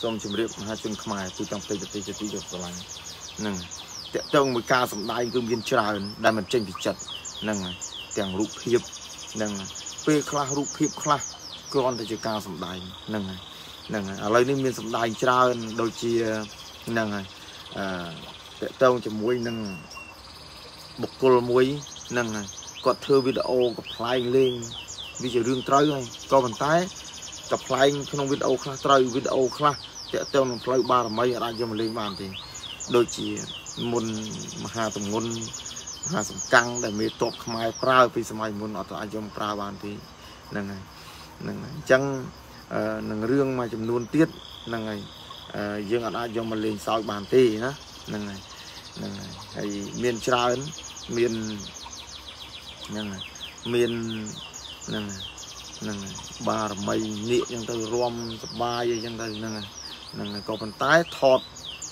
សូមជម្រាបមហាជនខ្មែរទូទាំងប្រទេសប្រទេសជាទីគោរពស្រឡាញ់ហ្នឹងតកតងមួយការសម្ដែងគឺមានច្រើន ដែលមិនចេញពីចិត្តហ្នឹងហើយទាំងរូបភាពហ្នឹងពេលខ្លះរូបភាពខ្លះគ្រាន់តែជាការសម្ដែងហ្នឹងហើយហ្នឹងហើយឥឡូវនេះមានសម្ដែងច្រើនដូចជាហ្នឹងហើយអឺតកតងជាមួយនឹងបុគ្គលមួយហ្នឹងហើយគាត់ធ្វើវីដេអូកំ pl ែងលេងវាជារឿងត្រូវហើយក៏ប៉ុន្តែ កំ pl ែងក្នុងវីដេអូខ្លះត្រូវវីដេអូខ្លះតកតងនឹងផ្លូវបារមីអាចយកមកលេងបានទេដូចជាមុនមហាទងន់មហាសំកាំងដែលមេតបខ្មែរប្រើពីសម័យមុនអត់អាចយកមកប្រើបានទេហ្នឹងហើយហ្នឹងហើយអញ្ចឹងនឹងរឿងមួយចំនួនទៀតហ្នឹងហើយយើងអាចអាចយកមកលេងសើចបានទេណាហ្នឹងហើយហ្នឹងហើយហើយមានច្រើនមានហ្នឹងហើយមានហ្នឹងហើយ ហ្នឹងហើយបារមីនាគអញ្ចឹងទៅរំសបាយអីចឹងទៅហ្នឹងហើយហ្នឹងហើយក៏ប៉ុន្តែថត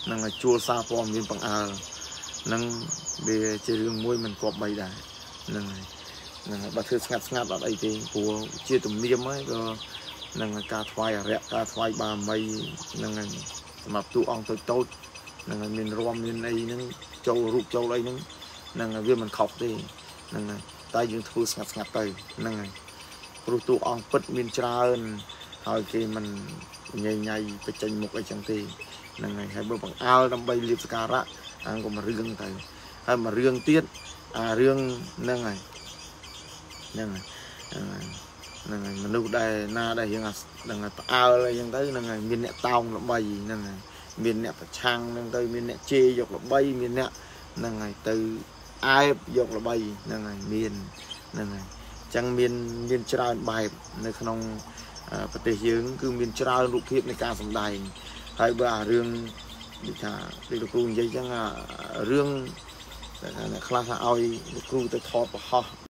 ហ្នឹងហើយជួលសារព័ត៌មានបង្អើលហ្នឹងវាជារឿងមួយមិនគប្បីដែរហ្នឹងហើយហ្នឹងហើយបើធ្វើស្ងាត់ស្ងាត់អត់អីទេព្រោះជាទំនៀមហើយក៏នឹងការថ្វាយអរិយការថ្វាយបាមីនឹងសម្រាប់ទូអង្គតូចតូចនឹងមានរំមានអីហ្នឹងចូលរូបចូលអីហ្នឹងនឹងវាមិនខុសទេហ្នឹងហើយតែយើងធ្វើស្ងាត់ស្ងាត់ទៅហ្នឹងហើយ ព្រោះទូអង្គពិតមានច្រើនហើយគេមិនញ៉ៃញ៉ៃបញ្ចេញមុខអីចឹងទេហ្នឹងហើយហើយបើបង្អើលដើម្បីលៀបសការៈអាងក៏មករឿងទៅហើយមករឿងទៀតអារឿងហ្នឹងហើយហ្នឹងហើយហ្នឹងហើយមនុស្សដែលណាដែលយើងហ្នឹងផ្អើលអីចឹងទៅហ្នឹងហើយមានអ្នកតោងល្បីហ្នឹងហើយមានអ្នកប្រឆាំងហ្នឹងទៅមានអ្នកជេរយកល្បីមានអ្នកហ្នឹងហើយទៅអែបយកល្បីហ្នឹងហើយមានហ្នឹងហើយអញ្ចឹងមានមានច្រើនបែបនៅក្នុងប្រទេសយើង គឺមានច្រើនរូបភាពនៃការសម្ដែងហើយបើអារឿងដូចថាដូចលោកគ្រូនិយាយអញ្ចឹងអារឿងខ្លះថាឲ្យលោកគ្រូទៅថតប្រហោះ